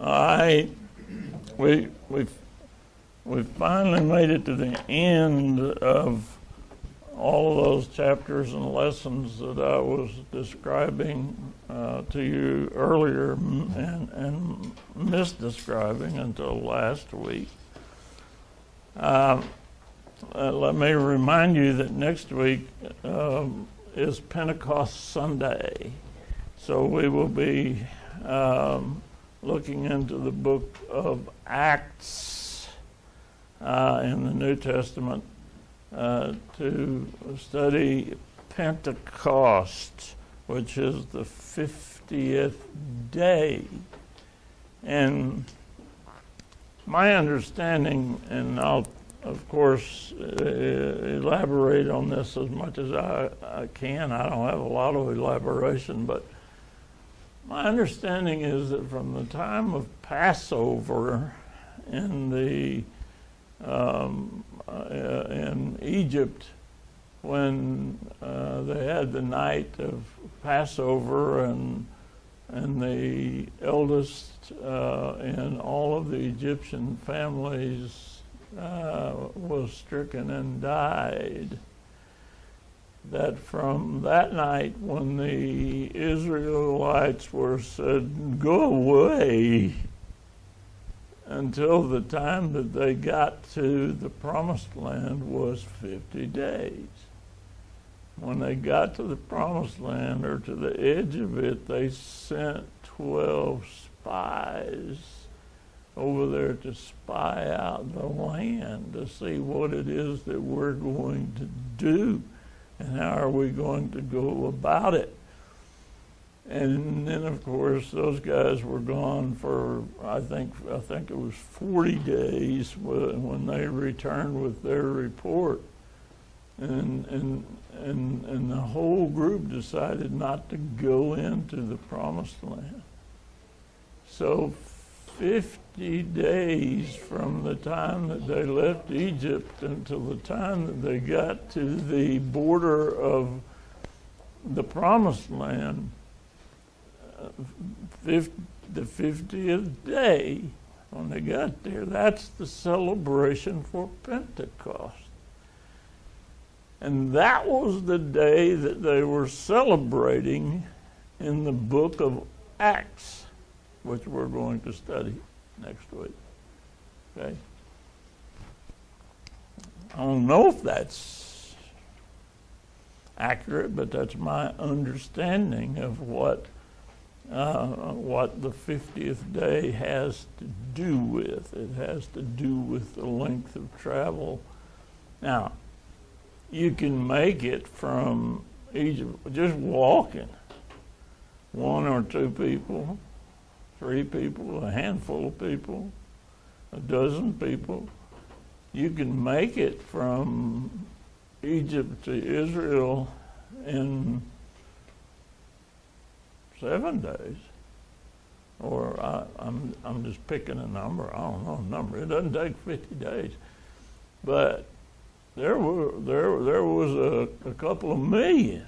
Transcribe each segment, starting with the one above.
I we we we finally made it to the end of all of those chapters and lessons that I was describing uh, to you earlier and, and misdescribing until last week. Uh, uh, let me remind you that next week um, is Pentecost Sunday. So we will be um, looking into the book of Acts uh, in the New Testament uh, to study Pentecost, which is the 50th day. And my understanding, and I'll of course uh, elaborate on this as much as I, I can. I don't have a lot of elaboration, but my understanding is that from the time of Passover in the um, uh, in Egypt, when uh, they had the night of Passover and and the eldest uh, in all of the Egyptian families uh, was stricken and died that from that night when the Israelites were said, Go away, until the time that they got to the promised land was 50 days. When they got to the promised land or to the edge of it, they sent 12 spies over there to spy out the land to see what it is that we're going to do and how are we going to go about it? And then, of course, those guys were gone for I think I think it was 40 days when they returned with their report, and and and and the whole group decided not to go into the promised land. So 50 days from the time that they left Egypt until the time that they got to the border of the promised land, uh, the 50th day, when they got there, that's the celebration for Pentecost. And that was the day that they were celebrating in the book of Acts which we're going to study next week. Okay? I don't know if that's accurate, but that's my understanding of what uh, what the 50th day has to do with. It has to do with the length of travel. Now, you can make it from Egypt just walking, one or two people, three people, a handful of people, a dozen people. You can make it from Egypt to Israel in seven days. Or I, am I'm, I'm just picking a number. I don't know a number. It doesn't take 50 days. But there were there there was a, a couple of million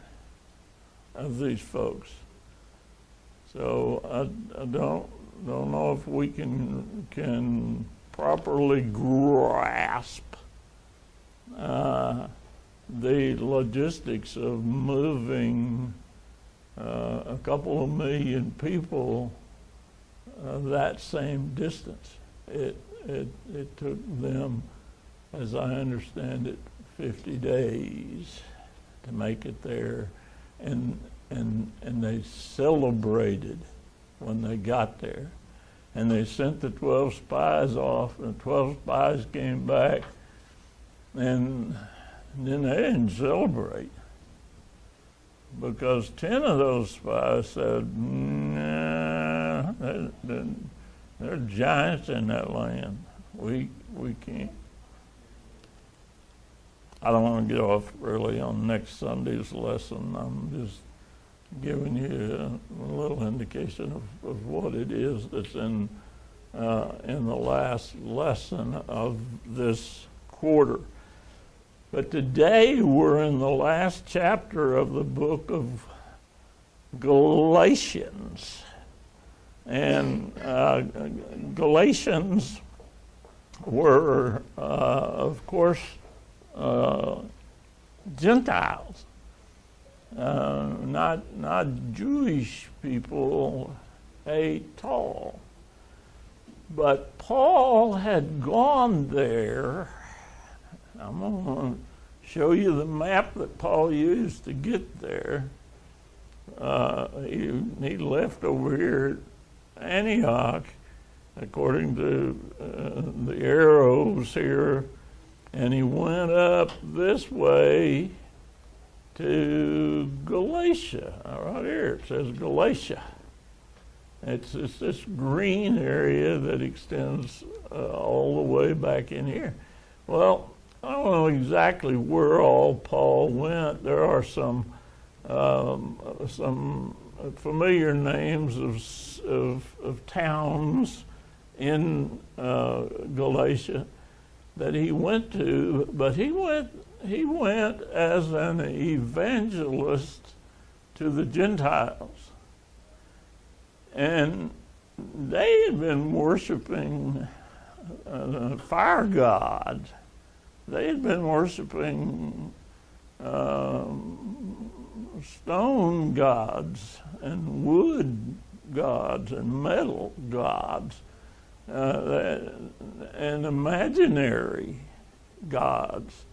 of these folks so I, I don't don't know if we can can properly grasp uh, the logistics of moving uh, a couple of million people uh, that same distance. It, it, it took them, as I understand it, 50 days to make it there. And and, and they celebrated when they got there. And they sent the 12 spies off, and the 12 spies came back, and then they didn't celebrate because 10 of those spies said, nah, they're, they're, they're giants in that land. We, we can't. I don't want to get off really on next Sunday's lesson. I'm just giving you a, little indication of, of what it is that's in uh, in the last lesson of this quarter. But today we're in the last chapter of the book of Galatians. And uh, Galatians were, uh, of course, uh, Gentiles, uh, not, not Jewish people at all. But Paul had gone there. I'm going to show you the map that Paul used to get there. Uh, he, he left over here at Antioch, according to uh, the arrows here, and he went up this way to Galatia. Right here it says Galatia. It's, it's this green area that extends uh, all the way back in here. Well, I don't know exactly where all Paul went. There are some um, some familiar names of, of, of towns in uh, Galatia that he went to, but he went he went as an evangelist to the Gentiles. And they had been worshiping a fire god. They had been worshiping um, stone gods and wood gods and metal gods uh, and imaginary gods.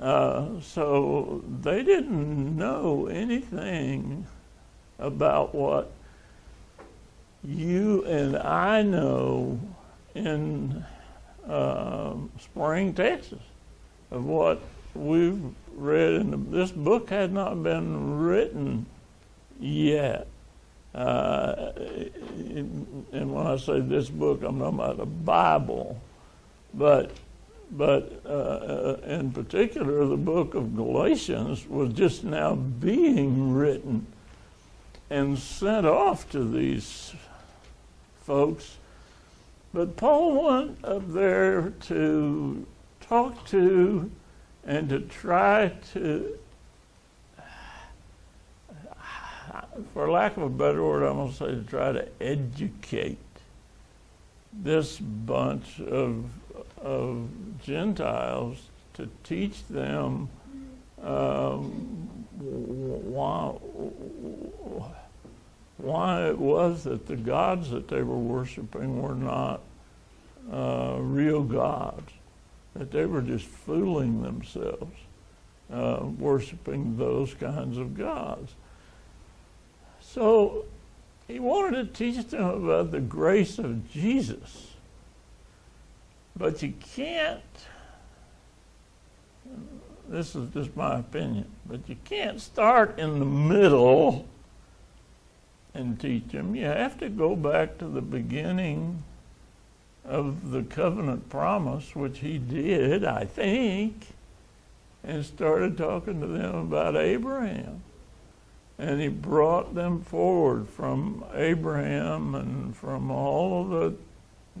Uh, so they didn't know anything about what you and I know in uh, Spring, Texas, of what we've read. And this book had not been written yet. Uh, and when I say this book, I'm talking about the Bible. But, but uh, uh, in particular, the book of Galatians was just now being written and sent off to these folks. But Paul went up there to talk to and to try to, for lack of a better word, I'm going to say to try to educate this bunch of, of Gentiles to teach them um, why, why it was that the gods that they were worshiping were not uh, real gods, that they were just fooling themselves, uh, worshiping those kinds of gods. So he wanted to teach them about the grace of Jesus. But you can't, this is just my opinion, but you can't start in the middle and teach them. You have to go back to the beginning of the covenant promise, which he did, I think, and started talking to them about Abraham. And he brought them forward from Abraham and from all of the,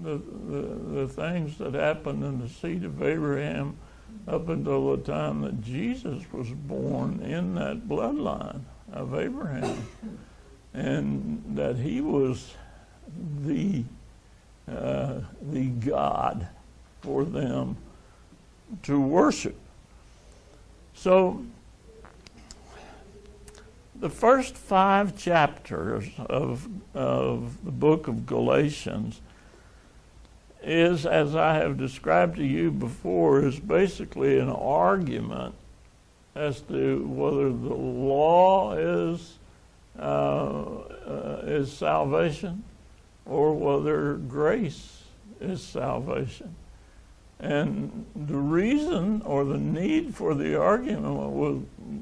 the, the, the things that happened in the seed of Abraham up until the time that Jesus was born in that bloodline of Abraham and that he was the uh, the God for them to worship. So, the first five chapters of, of the book of Galatians is, as I have described to you before, is basically an argument as to whether the law is uh, uh, is salvation or whether grace is salvation. And the reason or the need for the argument was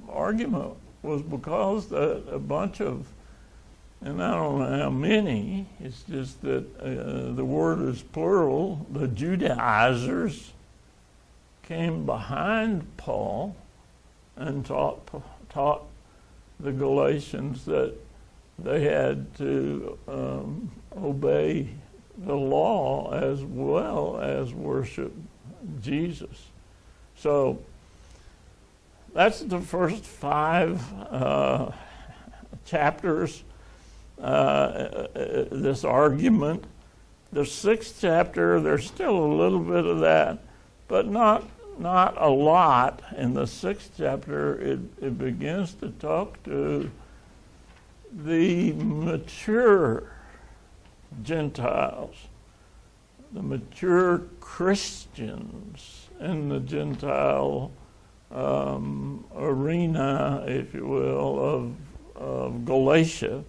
argument was because a bunch of and I don't know how many, it's just that uh, the word is plural, the Judaizers came behind Paul and taught, taught the Galatians that they had to um, obey the law as well as worship Jesus. So that's the first five uh, chapters uh, uh, this argument. The sixth chapter, there's still a little bit of that, but not not a lot. In the sixth chapter, it, it begins to talk to the mature Gentiles, the mature Christians in the Gentile um, arena, if you will, of, of Galatia,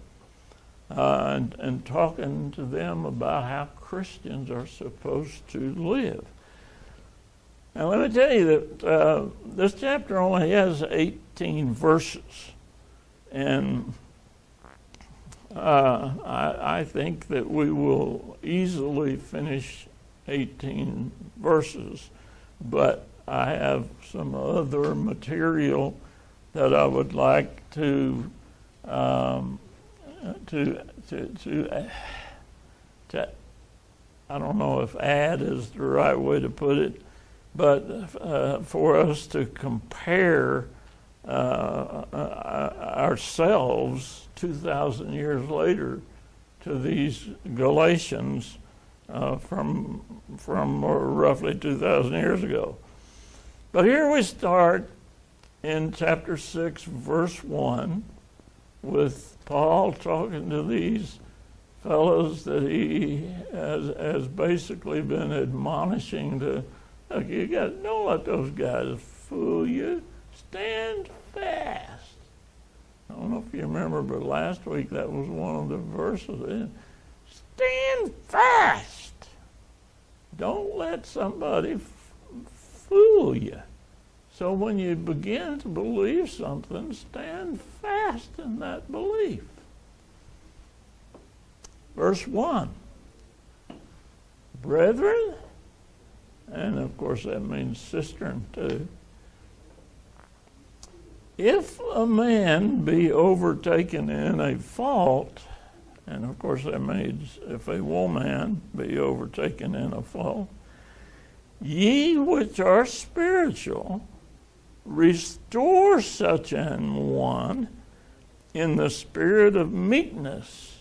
uh, and, and talking to them about how Christians are supposed to live. Now, let me tell you that uh, this chapter only has 18 verses. And uh, I, I, think that we will easily finish 18 verses, but I have some other material that I would like to um, to to to, to I don't know if add is the right way to put it, but uh, for us to compare uh, uh ourselves 2,000 years later to these Galatians uh, from, from roughly 2,000 years ago. But here we start in chapter 6, verse 1, with Paul talking to these fellows that he has, has basically been admonishing to look, you got don't let those guys fool you. Stand fast. I don't know if you remember, but last week that was one of the verses. Stand fast. Don't let somebody fool you. So when you begin to believe something, stand fast in that belief. Verse 1 Brethren, and of course that means cistern too. If a man be overtaken in a fault, and of course that means if a woman be overtaken in a fault, ye which are spiritual, restore such an one in the spirit of meekness,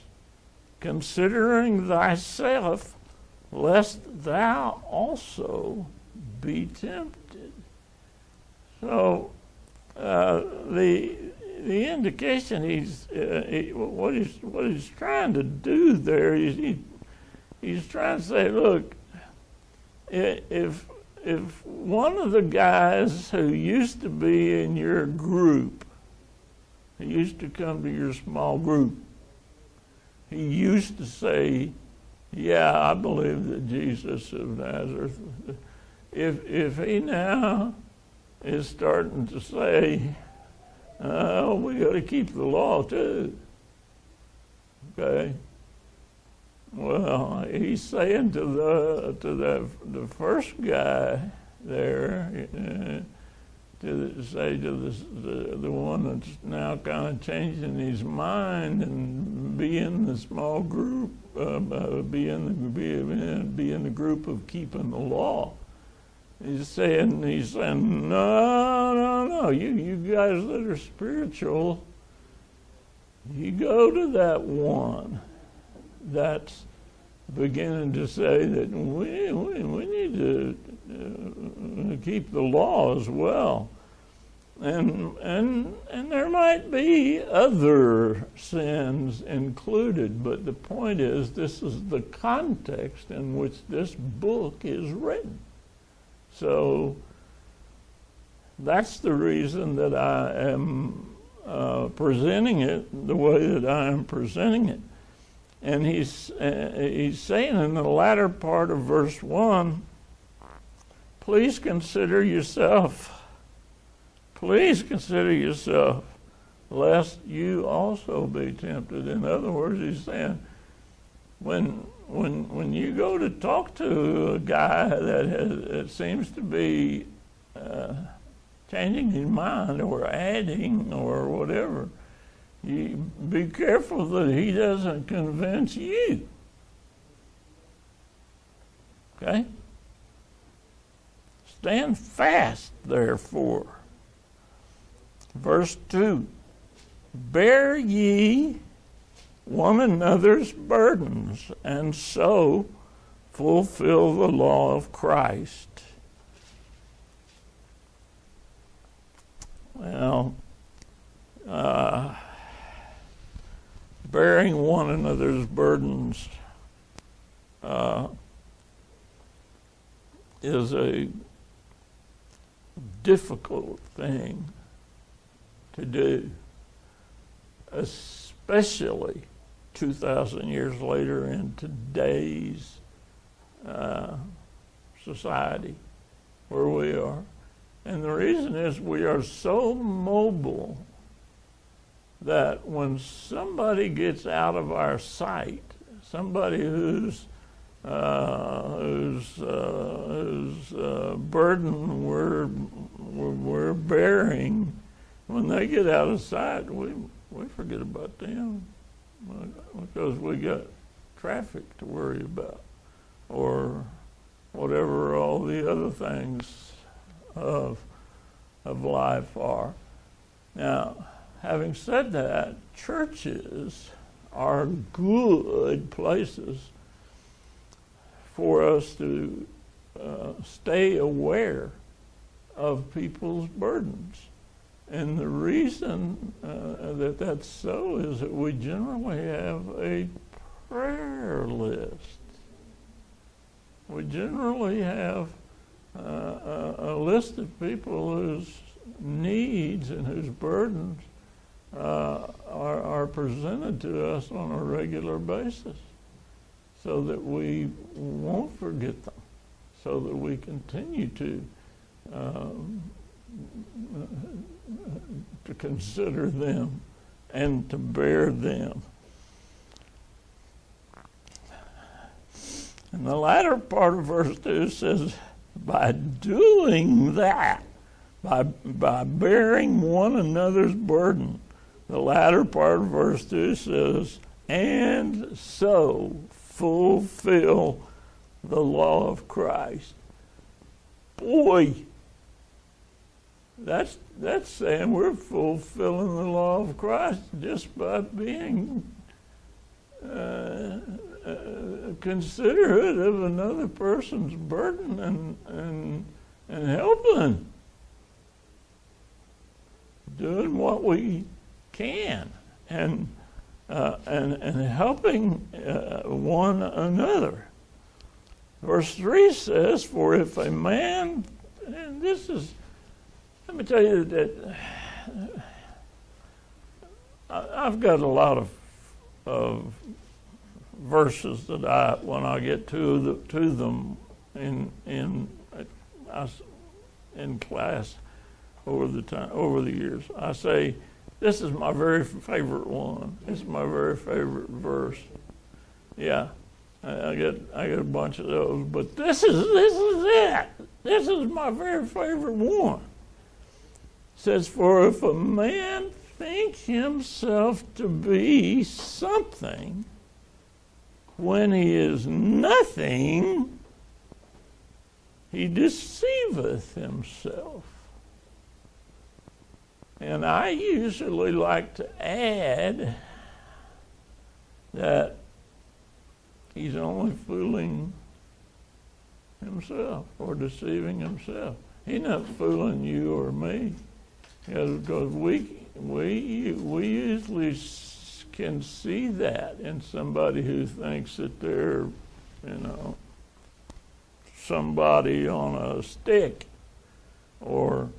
considering thyself, lest thou also be tempted. So uh, the the indication he's uh, he, what he's what he's trying to do there is he he's trying to say, look, if if one of the guys who used to be in your group, he used to come to your small group, he used to say, "Yeah, I believe that Jesus of Nazareth." If if he now is starting to say, oh, we got to keep the law too. Okay. Well, he's saying to the to the the first guy there, uh, to say to the, the the one that's now kind of changing his mind and be in the small group, uh, be in the be in, be in the group of keeping the law. He's saying, he's saying, no, no, no. You, you guys that are spiritual, you go to that one that's beginning to say that we, we, we need to uh, keep the law as well. And, and, and there might be other sins included, but the point is, this is the context in which this book is written. So that's the reason that I am uh, presenting it the way that I am presenting it. And he's, uh, he's saying in the latter part of verse 1 please consider yourself, please consider yourself, lest you also be tempted. In other words, he's saying, when when when you go to talk to a guy that has, it seems to be uh, changing his mind or adding or whatever, you be careful that he doesn't convince you. Okay? Stand fast, therefore. Verse 2 Bear ye one another's burdens and so fulfill the law of Christ. Well, uh, bearing one another's burdens uh, is a difficult thing to do, especially 2,000 years later in today's uh, society where we are. And the reason is we are so mobile that when somebody gets out of our sight, somebody who's uh, whose, uh, uh, burden we're, we're bearing, when they get out of sight, we, we forget about them because we got traffic to worry about or whatever all the other things of, of life are. Now, having said that, churches are good places for us to uh, stay aware of people's burdens. And the reason uh, that that's so is that we generally have a prayer list. We generally have uh, a, a, list of people whose needs and whose burdens uh, are, are presented to us on a regular basis so that we won't forget them, so that we continue to um, to consider them and to bear them. And the latter part of verse 2 says, by doing that, by, by bearing one another's burden, the latter part of verse 2 says, and so fulfill the law of Christ. Boy, that's that's saying we're fulfilling the law of Christ just by being uh, uh, considerate of another person's burden and and and helping, doing what we can, and uh, and, and helping uh, one another. Verse 3 says, For if a man, and this is, let me tell you that uh, I've got a lot of, of verses that I, when I get to, the, to them in, in, uh, in class over the time, over the years, I say, this is my very favorite one. Is my very favorite verse. Yeah, I get I get a bunch of those, but this is this is it. This is my very favorite one. It says, "For if a man think himself to be something when he is nothing, he deceiveth himself." And I usually like to add that he's only fooling himself or deceiving himself. He's not fooling you or me. Because we, we, we usually can see that in somebody who thinks that they're, you know, somebody on a stick or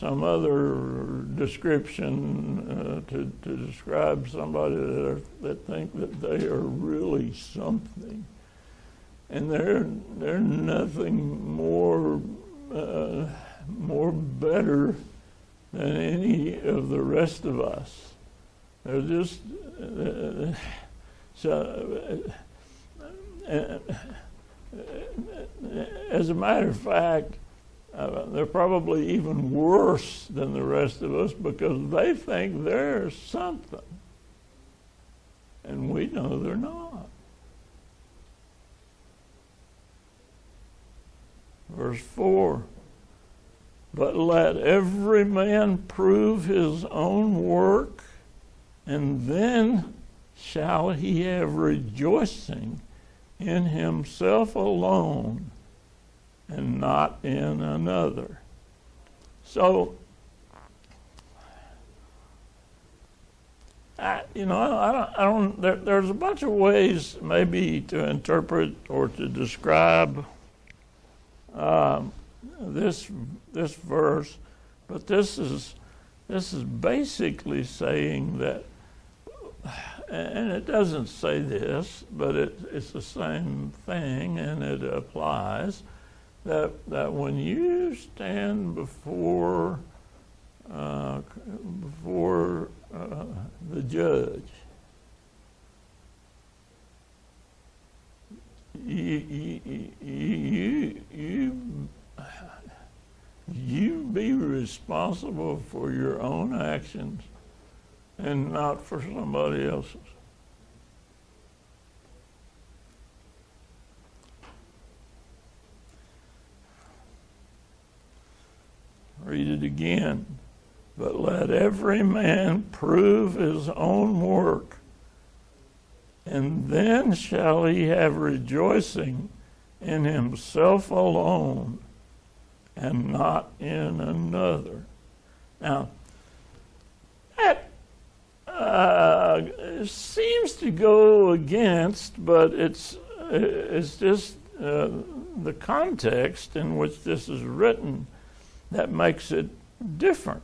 some other description uh, to, to describe somebody that, are, that think that they are really something. And they're, they're nothing more, uh, more better than any of the rest of us. They're just, uh, so, uh, uh, as a matter of fact, uh, they're probably even worse than the rest of us because they think they're something. And we know they're not. Verse 4 But let every man prove his own work, and then shall he have rejoicing in himself alone and not in another. So, I, you know, I don't, I don't there, there's a bunch of ways maybe to interpret or to describe um, this this verse, but this is this is basically saying that, and it doesn't say this, but it, it's the same thing, and it applies that that when you stand before uh, before uh, the judge, you, you, you, you, you be responsible for your own actions and not for somebody else's. Read it again. But let every man prove his own work, and then shall he have rejoicing in himself alone and not in another. Now, that uh, seems to go against, but it's, it's just uh, the context in which this is written that makes it different.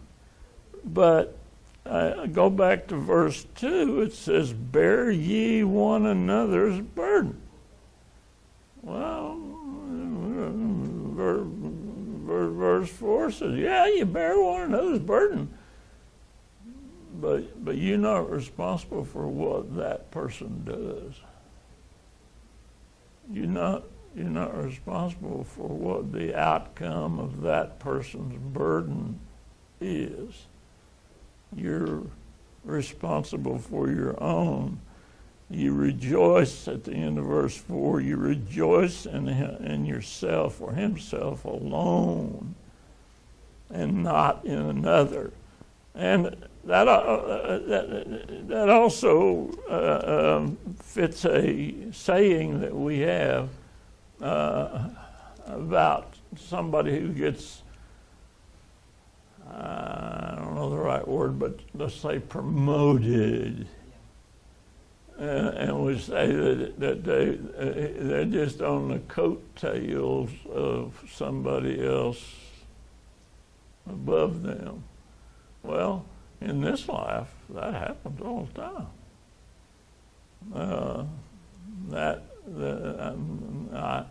But uh, go back to verse 2, it says, Bear ye one another's burden. Well, verse 4 says, Yeah, you bear one another's burden. But, but you're not responsible for what that person does. You're not you're not responsible for what the outcome of that person's burden is. You're responsible for your own. You rejoice at the end of verse 4, you rejoice in, in yourself or himself alone and not in another. And that, uh, that, that also uh, um, fits a saying that we have uh, about somebody who gets, uh, I don't know the right word, but let's say promoted. Uh, and we say that, that they, uh, they're just on the coattails of somebody else above them. Well, in this life, that happens all the time. Uh, that the, um, I,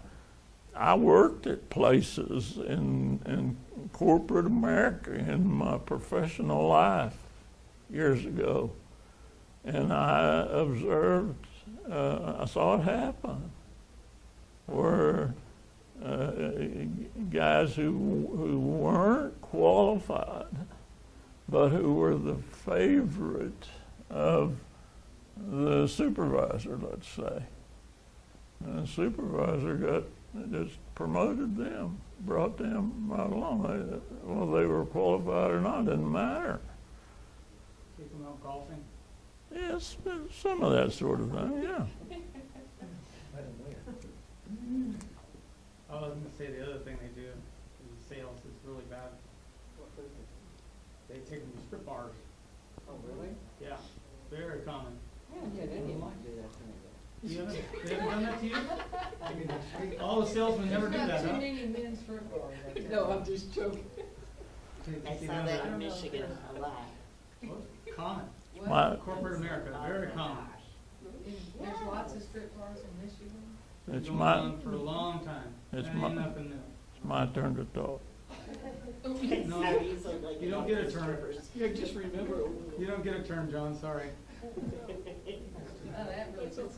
I worked at places in, in corporate America in my professional life years ago, and I observed, uh, I saw it happen, where uh, guys who, who weren't qualified, but who were the favorite of the supervisor, let's say and the supervisor got just promoted them, brought them right along. They, whether they were qualified or not didn't matter. Keep them out golfing. Yes, some of that sort of thing. Yeah. I was going to say the other thing they do in sales is really bad. They take them to strip bars. Oh, really? Yeah, very common. Yeah, yeah, they might do that to me. You haven't, they haven't done that to you? Maybe next. All the salesmen never do that, There's huh? not too many men's strip bars. No. I'm just joking. I take saw that in Michigan a lot. Common. What? Corporate America, oh very common. There's lots of strip bars in Michigan. it's Going my, on For a long time. It's That my- nothing new. it's my turn to talk. No, so easy, like you don't get a those turn. strippers. Yeah, just remember. You don't get a turn, John, sorry. Oh, that really puts some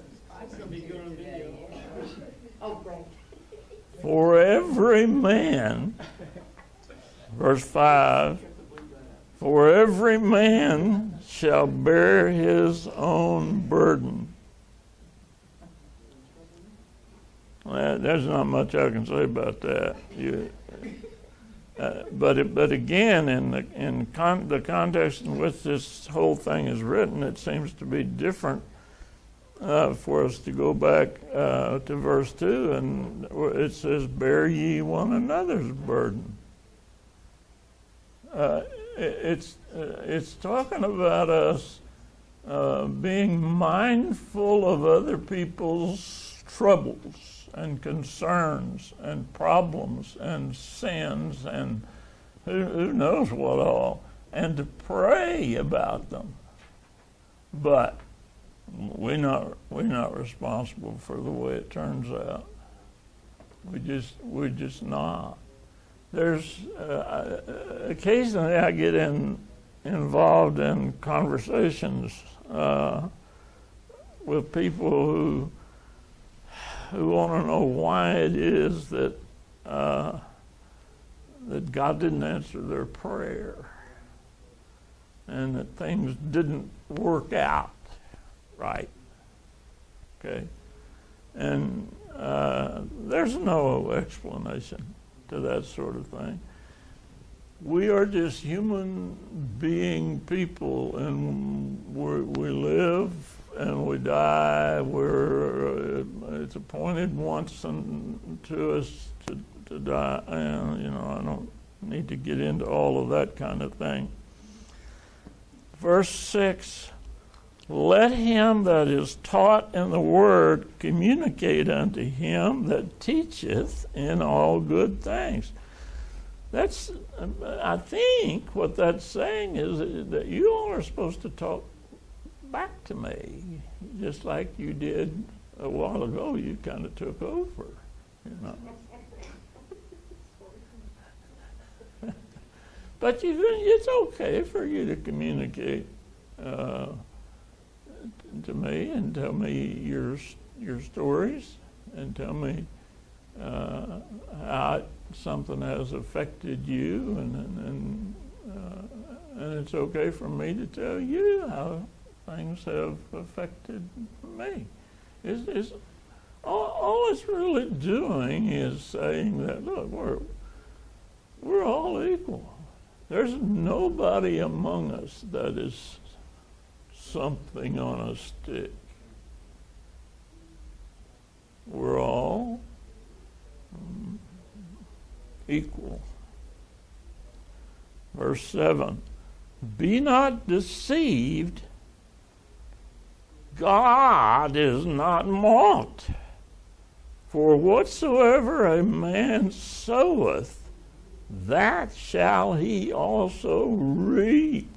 For every man, verse 5, for every man shall bear his own burden. Well, there's not much I can say about that. You, uh, but but again, in the in con- the context in which this whole thing is written, it seems to be different uh, for us to go back uh, to verse 2, and it says, Bear ye one another's burden. Uh, it's, uh, it's talking about us uh, being mindful of other people's troubles and concerns and problems and sins and who, who knows what all, and to pray about them. But we're not we're not responsible for the way it turns out. We just we're just not. There's uh, occasionally I get in involved in conversations uh, with people who who want to know why it is that uh, that God didn't answer their prayer and that things didn't work out right. Okay? And uh, there's no explanation to that sort of thing. We are just human being people, and we we live and we die. We're uh, it's appointed once and to us to, to die, and you know I don't need to get into all of that kind of thing. Verse six. Let him that is taught in the word communicate unto him that teacheth in all good things. That's, I think, what that's saying is that you all are supposed to talk back to me, just like you did a while ago. You kind of took over, you know. but you, it's okay for you to communicate. Uh, to me and tell me your your stories and tell me uh, how something has affected you and and uh, and it's okay for me to tell you how things have affected me. It's, it's all, all it's really doing is saying that look we're we're all equal. There's nobody among us that is something on a stick. We're all um, equal. Verse 7 Be not deceived, God is not mocked. For whatsoever a man soweth, that shall he also reap.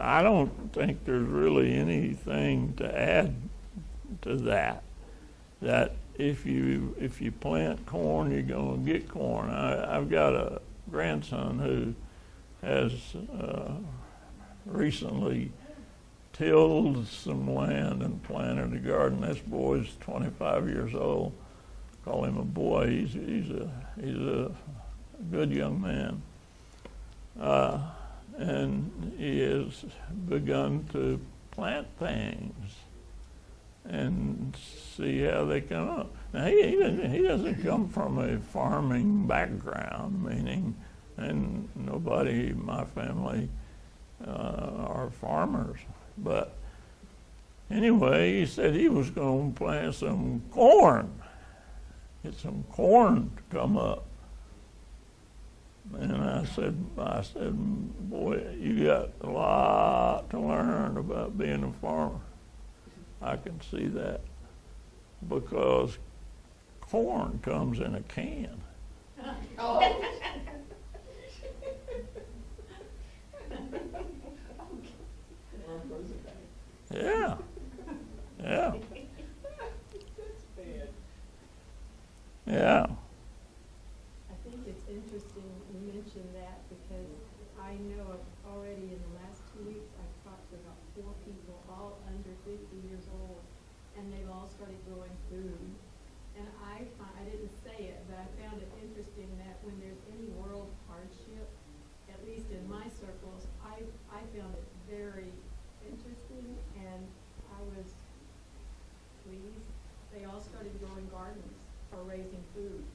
I don't think there's really anything to add to that. That if you if you plant corn, you're going to get corn. I, I've got a grandson who has uh, recently tilled some land and planted a garden. This boy's 25 years old. Call him a boy. He's he's a he's a good young man. Uh, and he has begun to plant things and see how they come up. Now, he, he, doesn't, he doesn't come from a farming background, meaning, and nobody in my family uh, are farmers. But anyway, he said he was going to plant some corn, get some corn to come up. And I said, I said, boy, you got a lot to learn about being a farmer. I can see that because corn comes in a can. Yeah, yeah, yeah. I think it's interesting you mentioned that because I know of already in the last two weeks, I've talked to about four people, all under fifty years old, and they've all started growing food. And I find, I didn't say it, but I found it interesting that when there's any world hardship, at least in my circles, I, I found it very interesting and I was pleased. They all started growing gardens or raising food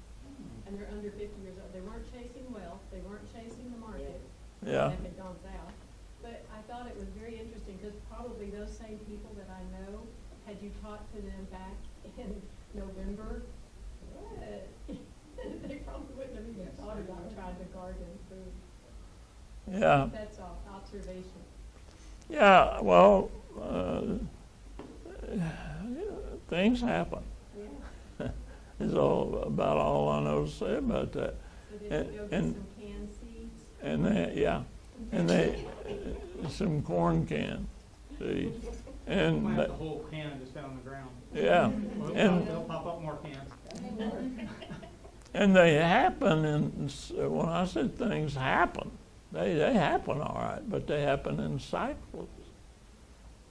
and they're under fifty years old. They weren't chasing wealth, they weren't chasing the market. Yeah. If it gone south. But I thought it was very interesting, because probably those same people that I know, had you talked to them back in November, what? They probably wouldn't have even thought about trying to garden food. Yeah. That's all, observation. Yeah, well, uh, things happen. Yeah. Is all about all I know to say about that. So did And- you go and- some canned seeds? And they, yeah, and they, some corn can. Might And, have th- the whole can just down on the ground. yeah, Well, and, They'll pop up more cans. and they happen and s- when I said things happen, they, they happen all right, but they happen in cycles.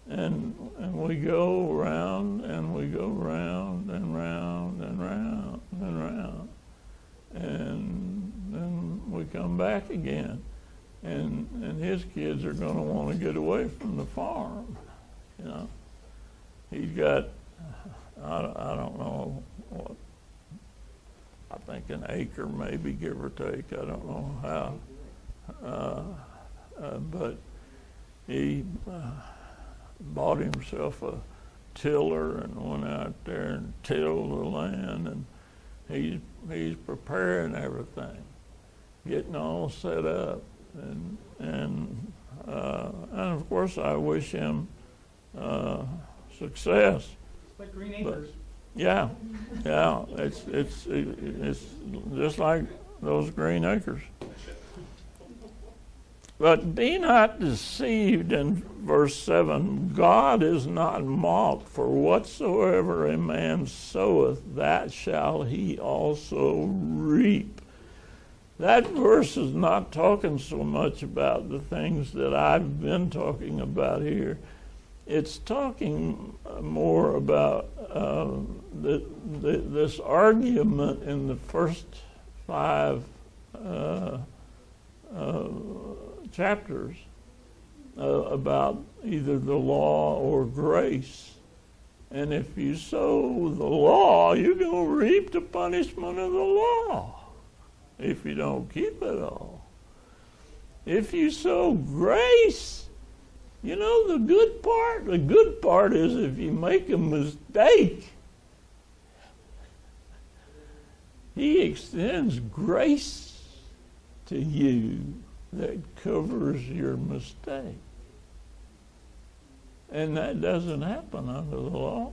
And, and we go around and we go round and round and round and round. And then we come back again. And, and his kids are gonna wanna get away from the farm, you know? He's got, I, don't- I don't know what, I think an acre maybe, give or take, I don't know how. Uh, uh, but he, uh, bought himself a tiller and went out there and tilled the land and he's, he's preparing everything, getting all set up. And, and, uh, and of course I wish him, uh, success. Like Green But- Acres. Yeah, yeah, it's, it's, it's just like those green acres. But be not deceived in verse 7 God is not mocked, for whatsoever a man soweth, that shall he also reap. That verse is not talking so much about the things that I've been talking about here. It's talking more about uh, the, the, this argument in the first five uh, uh, chapters uh, about either the law or grace. And if you sow the law, you're going to reap the punishment of the law if you don't keep it all. If you sow grace, you know the good part? The good part is if you make a mistake, He extends grace to you that covers your mistake. And that doesn't happen under the law.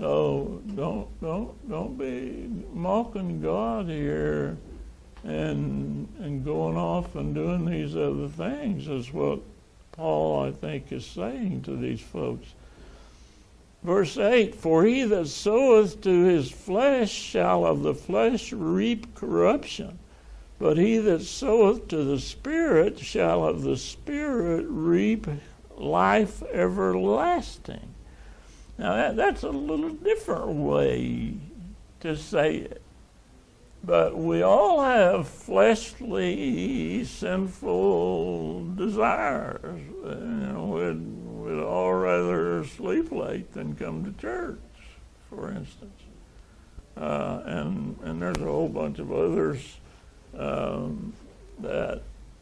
So don't don't don't be mocking God here and and going off and doing these other things is what Paul I think is saying to these folks. Verse 8 For he that soweth to his flesh shall of the flesh reap corruption, but he that soweth to the Spirit shall of the Spirit reap life everlasting. Now, that, that's a little different way to say it. But we all have fleshly, sinful desires. We'd, we'd all rather sleep late than come to church, for instance. Uh, and, and there's a whole bunch of others um, that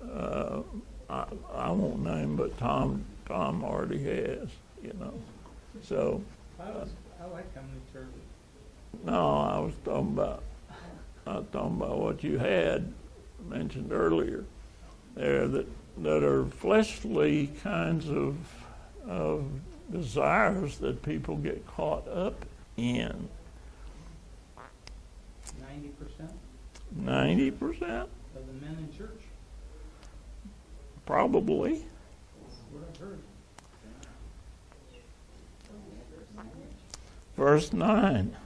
uh, I, I won't name, but Tom Tom already has, you know. So I was, uh, I like coming to church. no, I was talking about I was talking about what you had mentioned earlier there that that are fleshly kinds of of desires that people get caught up in. Ninety percent Ninety percent, of the men in church. probably. That's what I've heard. Verse nine.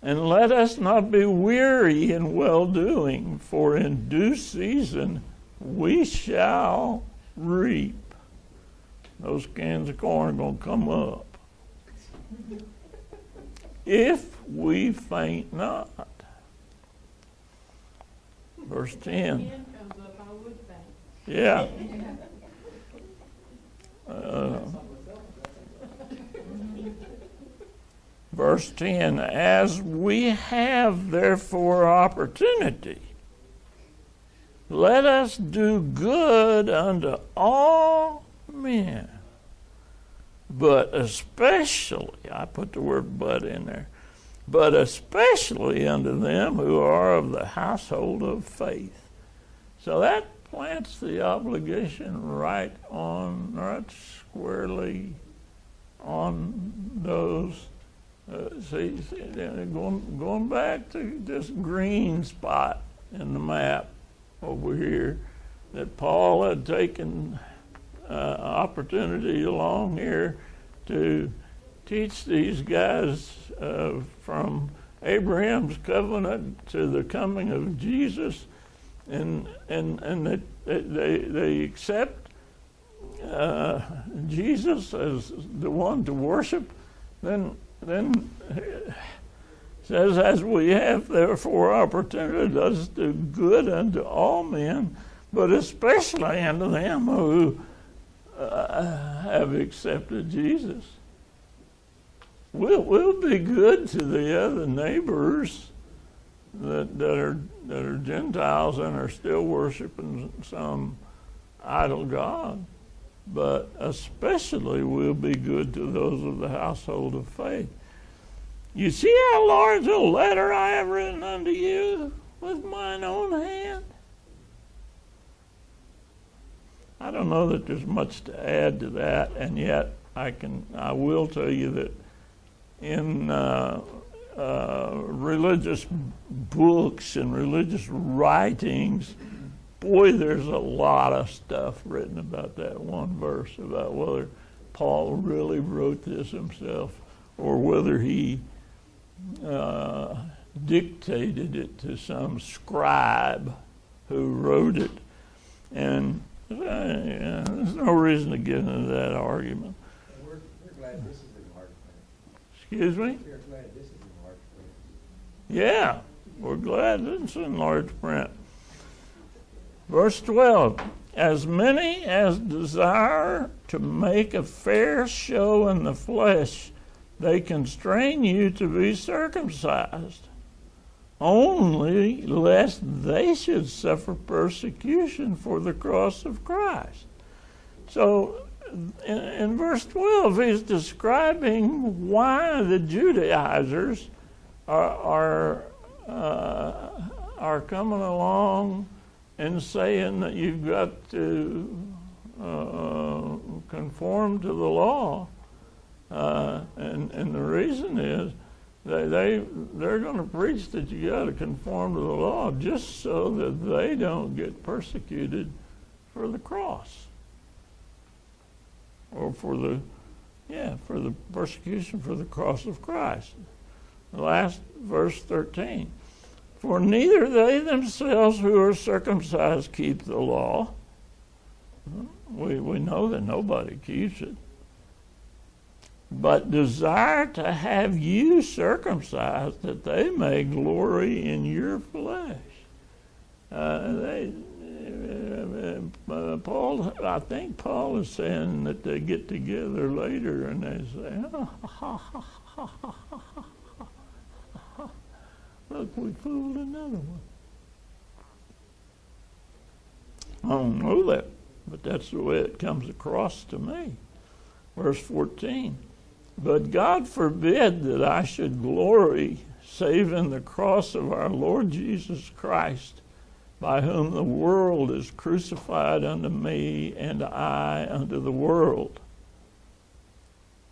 And let us not be weary in well doing, for in due season we shall reap. Those cans of corn are going to come up. If we faint not. Verse 10. Up, I would think. Yeah. Uh, verse 10 As we have therefore opportunity, let us do good unto all men, but especially, I put the word but in there, but especially unto them who are of the household of faith. So that plants the obligation right on, right squarely on those. Uh, see, see, going, going back to this green spot in the map over here, that Paul had taken uh, opportunity along here to teach these guys uh, from Abraham's covenant to the coming of Jesus, and and and they they, they accept uh, Jesus as the one to worship, then then says, as we have therefore opportunity, let us do good unto all men, but especially unto them who uh, have accepted Jesus. We'll, we'll be good to the other neighbors that, that are that are Gentiles and are still worshiping some idol god, but especially we'll be good to those of the household of faith. You see how large a letter I have written unto you with mine own hand? I don't know that there's much to add to that, and yet I can I will tell you that in uh, uh, religious books and religious writings, boy, there's a lot of stuff written about that one verse about whether Paul really wrote this himself or whether he uh, dictated it to some scribe who wrote it. And uh, yeah, there's no reason to get into that argument. We're, we're glad this is in large print. Excuse me? We're glad this is in large print. Yeah, we're glad it's in large print. Verse 12 As many as desire to make a fair show in the flesh, they constrain you to be circumcised, only lest they should suffer persecution for the cross of Christ. So, in, in verse 12, he's describing why the Judaizers are, are, uh, are coming along and saying that you've got to uh, conform to the law. Uh, and, and the reason is they, they, they're going to preach that you got to conform to the law just so that they don't get persecuted for the cross or for the, yeah, for the persecution for the cross of Christ. The last verse 13. For neither they themselves who are circumcised keep the law. We, we know that nobody keeps it but desire to have you circumcised that they may glory in your flesh. Uh, they, uh, Paul, I think Paul is saying that they get together later and they say, oh, ha, ha, ha, look, we fooled another one. I don't know that, but that's the way it comes across to me. Verse 14. But God forbid that I should glory save in the cross of our Lord Jesus Christ, by whom the world is crucified unto me, and I unto the world.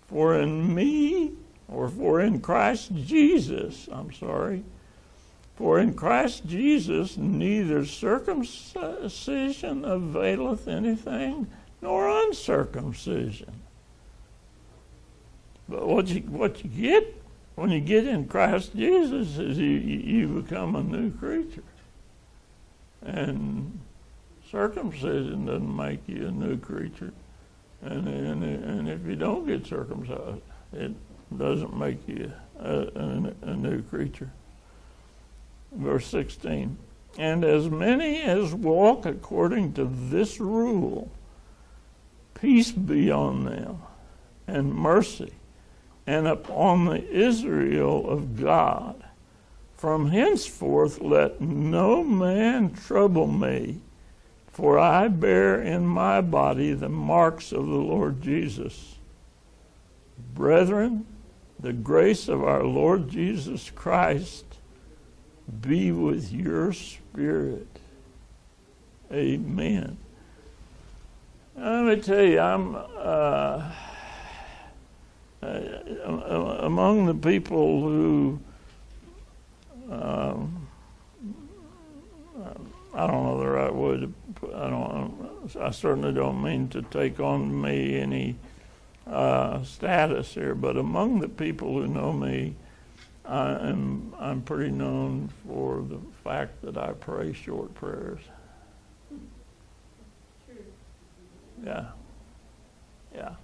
For in me, or for in Christ Jesus, I'm sorry, for in Christ Jesus neither circumcision availeth anything, nor uncircumcision. But what you what you get when you get in Christ Jesus is you you become a new creature, and circumcision doesn't make you a new creature, and and and if you don't get circumcised, it doesn't make you a, a, a new creature. Verse sixteen. And as many as walk according to this rule, peace be on them, and mercy and upon the Israel of God. From henceforth let no man trouble me, For I bear in my body the marks of the Lord Jesus. Brethren, the grace of our Lord Jesus Christ be with your spirit. Amen. Let me tell you, I'm uh, uh, among the people who um, I don't know the right word. I don't. I certainly don't mean to take on me any uh, status here, but among the people who know me, I am I'm pretty known for the fact that I pray short prayers. True. Yeah, yeah.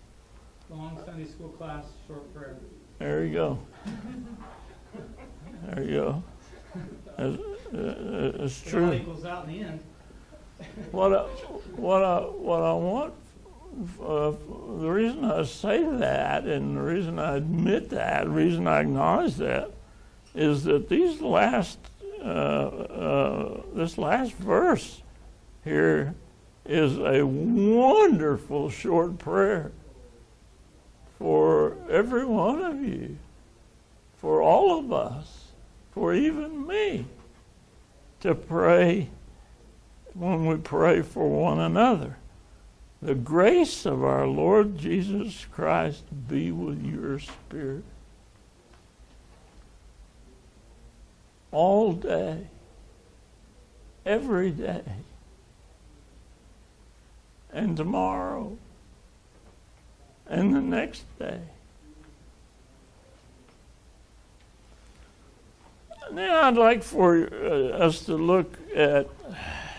Long Sunday school class, short prayer. There you go. There you go. It's, uh, uh, it's It true. equals out in the end. What I, what I, what I want, uh, the reason I say that and the reason I admit that, the reason I acknowledge that, is that these last, uh, uh, this last verse here is a wonderful short prayer for every one of you, for all of us, for even me, to pray when we pray for one another. The grace of our Lord Jesus Christ be with your spirit. All day, every day, and tomorrow, and the next day. Now, I'd like for us to look at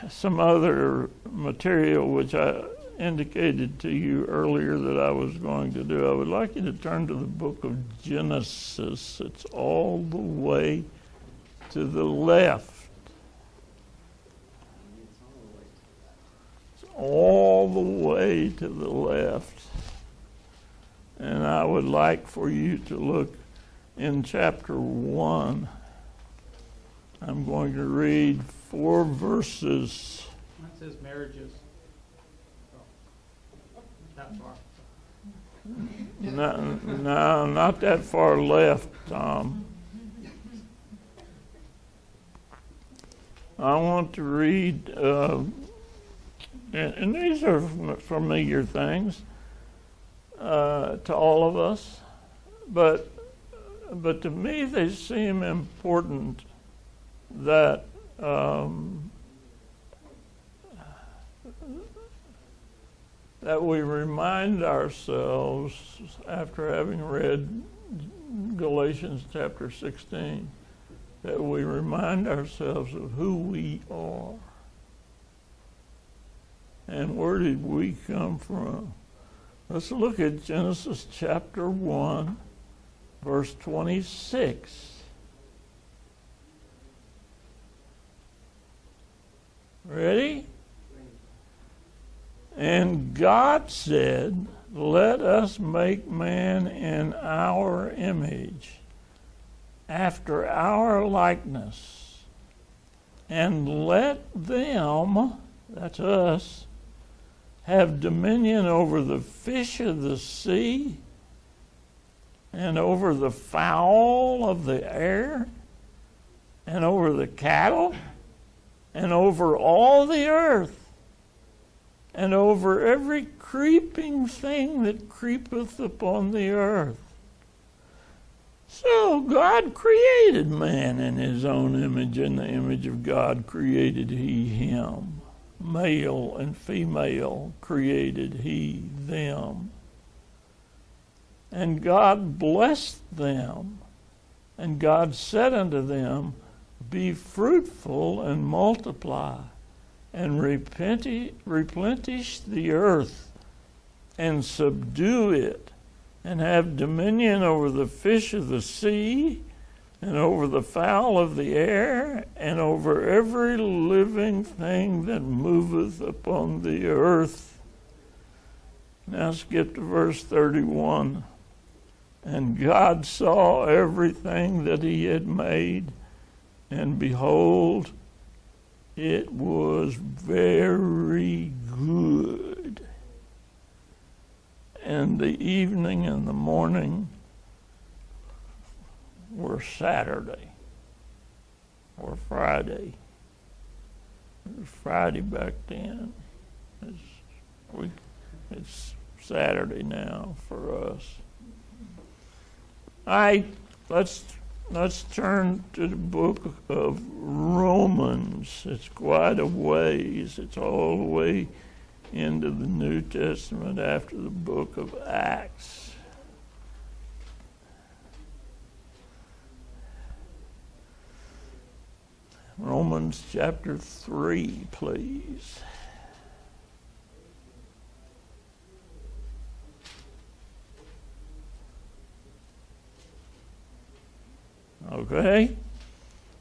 some other material which I indicated to you earlier that I was going to do. I would like you to turn to the book of Genesis. It's all the way to the left. It's all the way to the left. And I would like for you to look in chapter 1. I'm going to read four verses. That says marriages. That far. No, no, not that far left, Tom. I want to read, uh, and, and these are familiar things uh, to all of us, but but to me they seem important that um, that we remind ourselves after having read Galatians chapter 16 that we remind ourselves of who we are and where did we come from. Let's look at Genesis chapter 1 verse 26. Ready? And God said, Let us make man in our image, after our likeness, and let them, that's us, have dominion over the fish of the sea, and over the fowl of the air, and over the cattle, and over all the earth and over every creeping thing that creepeth upon the earth. So God created man in his own image, in the image of God created he him. Male and female created he them. And God blessed them, and God said unto them, Be fruitful and multiply and repenti- replenish the earth and subdue it and have dominion over the fish of the sea and over the fowl of the air and over every living thing that moveth upon the earth. Now skip to verse 31. And God saw everything that he had made, and behold, it was very good. And the evening and the morning were Saturday or Friday. It was Friday back then. It's, we, it's Saturday now for us. Right, let's let's turn to the book of Romans. It's quite a ways. It's all the way into the New Testament after the book of Acts. Romans chapter 3, please. Okay?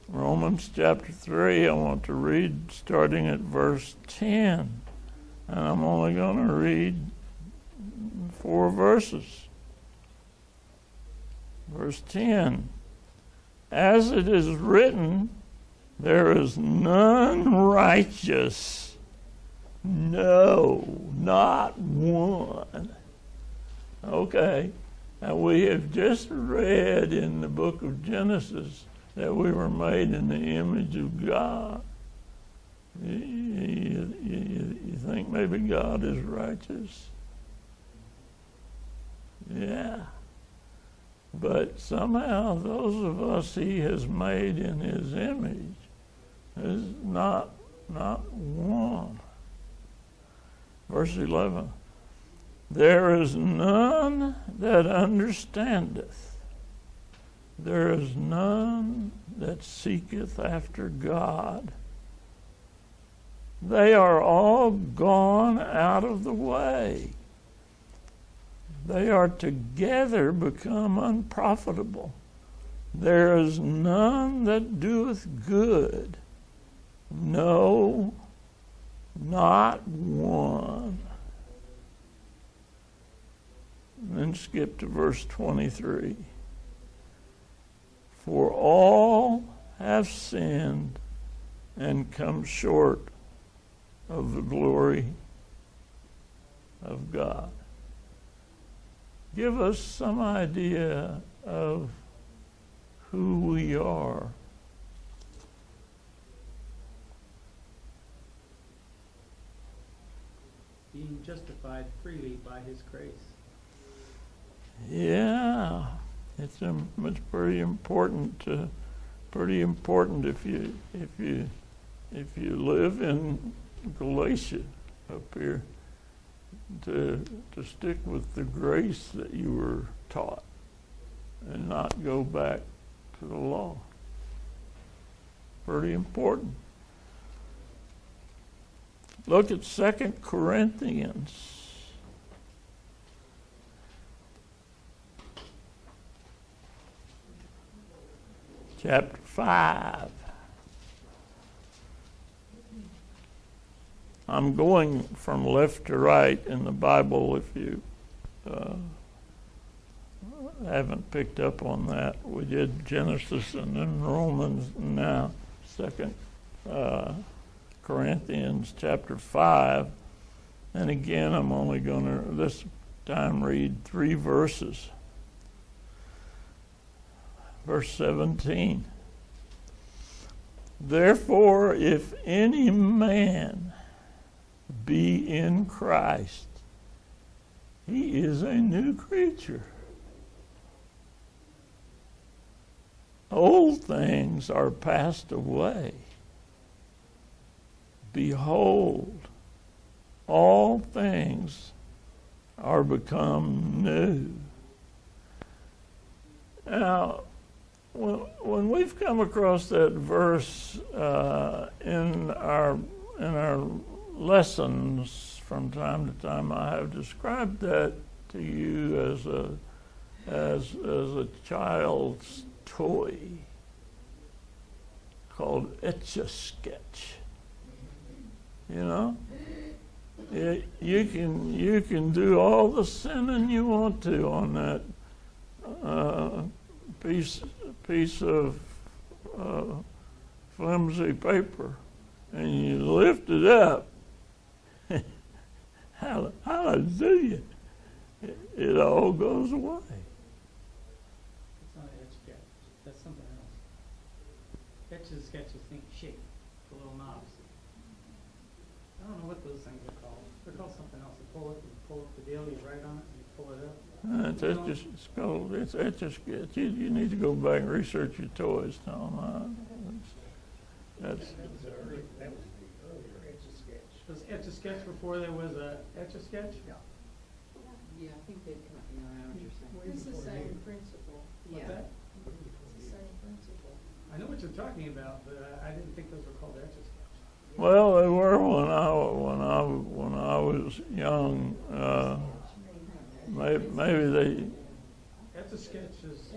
Romans chapter 3, I want to read starting at verse 10. And I'm only going to read four verses. Verse 10 As it is written, there is none righteous, no, not one. Okay. Now, we have just read in the book of Genesis that we were made in the image of God. You, you, you, you think maybe God is righteous? Yeah. But somehow, those of us He has made in His image is not, not one. Verse 11. There is none that understandeth. There is none that seeketh after God. They are all gone out of the way. They are together become unprofitable. There is none that doeth good. No, not one. Then skip to verse 23. For all have sinned and come short of the glory of God. Give us some idea of who we are. Being justified freely by his grace. Yeah, it's um, it's pretty important. To, pretty important if you if you if you live in Galatia up here to to stick with the grace that you were taught and not go back to the law. Pretty important. Look at Second Corinthians. Chapter 5. I'm going from left to right in the Bible if you uh, haven't picked up on that. We did Genesis and then Romans, now Second uh, Corinthians chapter 5. And again, I'm only going to this time read three verses verse 17. Therefore, if any man be in Christ, he is a new creature. Old things are passed away. Behold, all things are become new. Now, when, we've come across that verse uh, in our in our lessons from time to time, I have described that to you as a as as a child's toy called Etch a Sketch. You know, it, you can you can do all the sinning you want to on that uh, piece piece of uh, flimsy paper, and you lift it up, hallelujah, it, it all goes away. It's not sketch, that's something else. Etches, sketches, think shape, the little knobs. I don't know what those things are called, they're called something else, you pull it, pull up the you write on it, and you pull it up. Uh, It's etch a, it's called, it's etch a sketch. You, you need to go back and research your toys, Tom. Uh, That's, That was the early, that was the earlier Etch a Sketch. Was etch a sketch before there was a etch a sketch? Yeah. Yeah, I think they'd come, you know, I know what you're saying. It's the same principle. What's Yeah. that? It's the same principle. I know what you're talking about, but I, I didn't think those were called etch a sketch. well, they were when I, when I, when I was young. Uh, maybe, maybe they, Etch a sketch is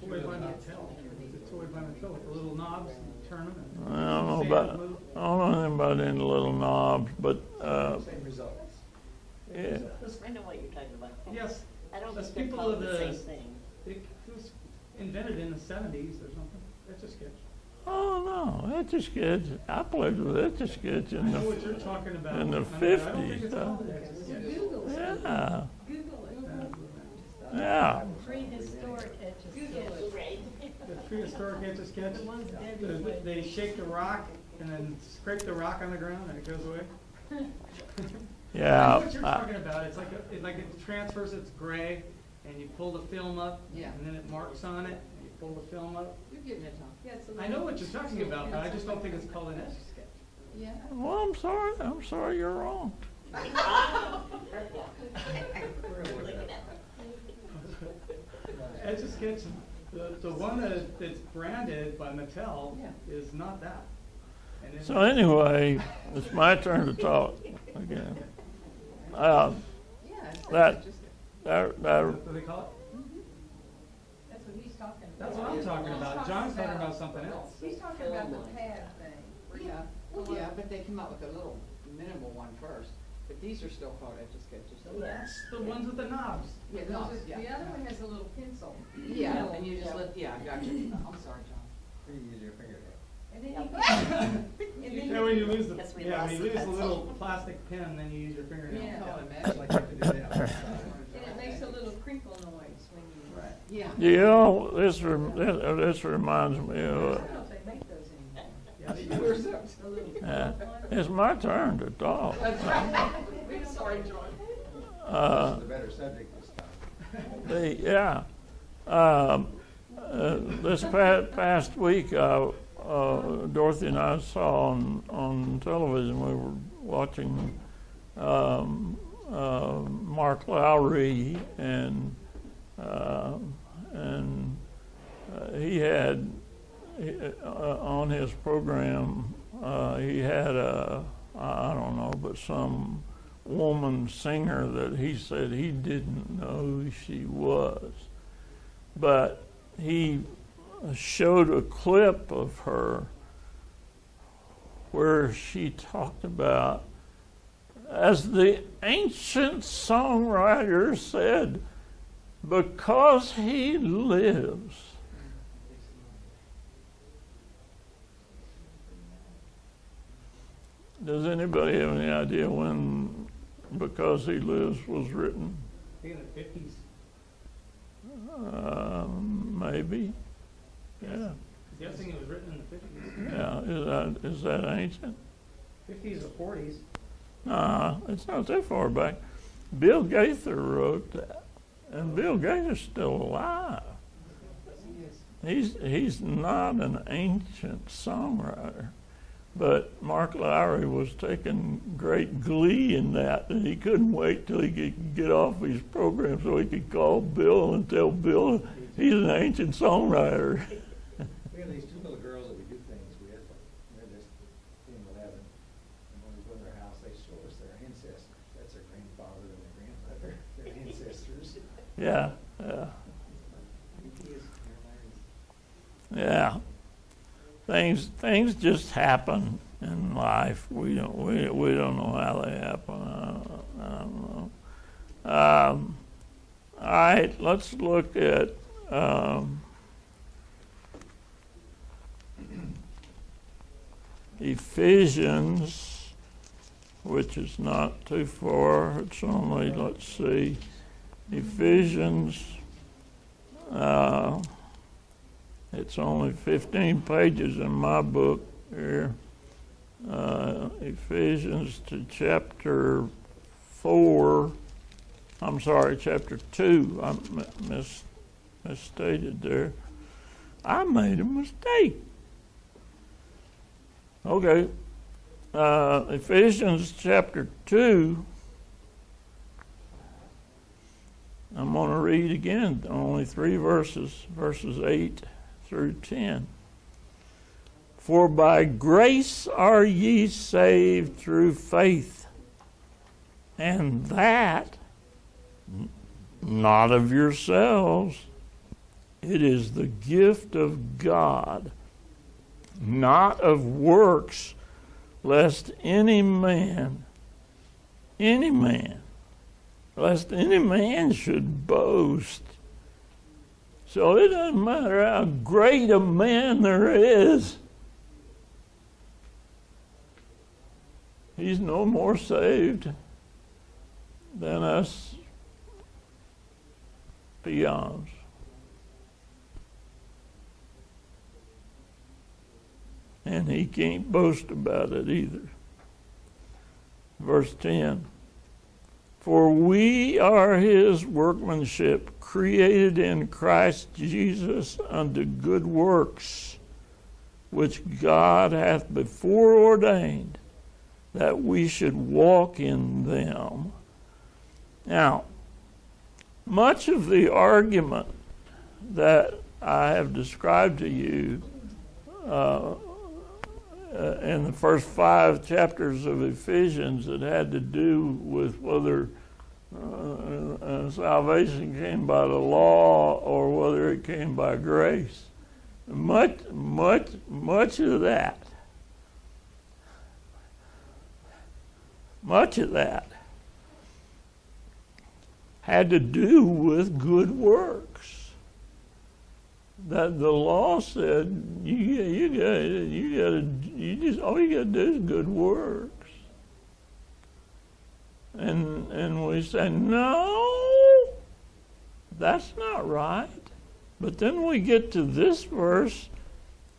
toy by Mattel, it's a toy by Mattel with the little knobs, and turn them and. I don't know about, move. I don't know anything about any little knobs, but, uh, Same results. yeah. I know what you're talking about. Yes, I don't think they're people called of the the- same thing. it was invented in the seventies or something, etch a sketch. Oh, no, that's a Sketch. I played with Etch a Sketch I in know what the, you're talking about. in the I mean, yeah. Prehistoric etch a sketch. The prehistoric etch a sketch, The ones the- they shake the rock and then scrape the rock on the ground and it goes away. Yeah. know what you're I- talking about, it's like, a- it like it transfers, it's gray, and you pull the film up, Yeah. and then it marks on it, and you pull the film up. You're getting it, Tom. Yeah, it's a I know what you're talking about, but I just don't think it's called an etch a sketch. Yeah. Well, I'm sorry, I'm sorry you're wrong. Etch a sketch, the, the one that, that's branded by Mattel Yeah. is not that. And it's- So anyway, it's my turn to talk again. Uh, Yeah. it's That- just- that, that, What do they call it? That's what he's talking about. That's what I'm talking about, John's talking about something else. He's talking about the pad thing. Yeah, yeah, but they come out with a little minimal one first, but these are still called etch a sketches. That's the ones with the knobs. Yeah, Those no, is- yeah. The other one has a little pencil. Yeah, and you just let, yeah, I got you. I'm sorry, John. You use your fingernail. And then you and then Yeah, when you you, lose the, Guess we yeah, when you lose the little plastic pen, then you use your fingernail. Yeah. Call it like you can do that. and it makes a little crinkle noise when you. Right. Yeah. you know, this, rem- this, uh, this reminds me of, don't uh, it's my turn to talk. We're sorry, John. Uh, This is a better subject this time. The, yeah. Um, uh, this pa- past week, uh, uh, Dorothy and I saw on, on television, we were watching um, uh, Mark Lowry, and uh, and uh, he had he- on his program, uh, he had a I don't know, but some woman singer that he said he didn't know who she was. But he showed a clip of her where she talked about, as the ancient songwriter said, because he lives. Does anybody have any idea when Because He Lives was written? I in the fifties. Um, maybe. Yeah. Guessing it was written in the fifties. Yeah. Is that, is that ancient? Fifties or forties. Nah, it's not that far back. Bill Gaither wrote that. And Bill Gaither's still alive. He's, he's not an ancient songwriter. But Mark Lowry was taking great glee in that, and he couldn't wait till he could get off his program so he could call Bill and tell Bill he's an ancient songwriter. We have these two little girls that we do things with. They're just in eleven. And when we go to their house, they show us their ancestors. That's their grandfather and their grandmother, their ancestors. Yeah, yeah. He is hilarious. Yeah. Things things just happen in life. We don't we, we don't know how they happen. I I don't know. Um, all right, let's look at um, Ephesians, which is not too far. It's only, let's see, Ephesians, uh, it's only 15 pages in my book here. Uh, Ephesians to chapter 4. I'm sorry, chapter 2. I mis- misstated there. I made a mistake. Okay. Uh, Ephesians chapter 2. I'm going to read again, only three verses, verses 8 through 10. For by grace are ye saved through faith, and that not of yourselves. It is the gift of God, not of works, lest any man, any man, lest any man should boast. So it doesn't matter how great a man there is. He's no more saved than us peons. And he can't boast about it either. Verse 10 For we are his workmanship, created in Christ Jesus unto good works, which God hath before ordained that we should walk in them. Now, much of the argument that I have described to you uh, uh, in the first five chapters of Ephesians that had to do with whether uh, salvation came by the law or whether it came by grace. Much, much, much of that, much of that had to do with good works. That the law said you you got you got you just all you got to do is good works. And and we say no, that's not right. But then we get to this verse,